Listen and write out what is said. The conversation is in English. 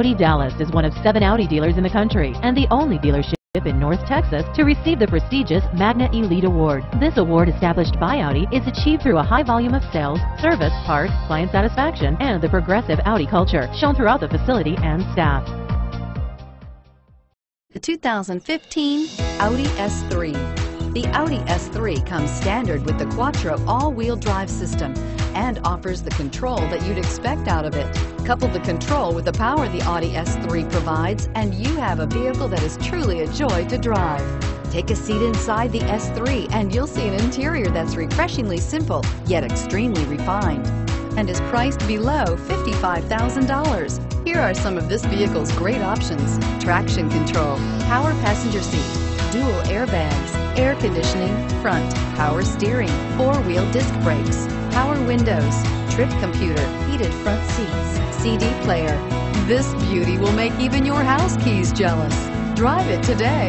Audi Dallas is one of seven Audi dealers in the country and the only dealership in North Texas to receive the prestigious Magna Elite Award. This award established by Audi is achieved through a high volume of sales, service, parts, client satisfaction, and the progressive Audi culture shown throughout the facility and staff. The 2015 Audi S3. The Audi S3 comes standard with the Quattro all-wheel drive system and offers the control that you'd expect out of it. Couple the control with the power the Audi S3 provides and you have a vehicle that is truly a joy to drive. Take a seat inside the S3 and you'll see an interior that's refreshingly simple yet extremely refined and is priced below $55,000. Here are some of this vehicle's great options. Traction control, power passenger seat, dual airbags, air conditioning, front, power steering, four-wheel disc brakes, power windows, trip computer, heated front seats, CD player. This beauty will make even your house keys jealous. Drive it today.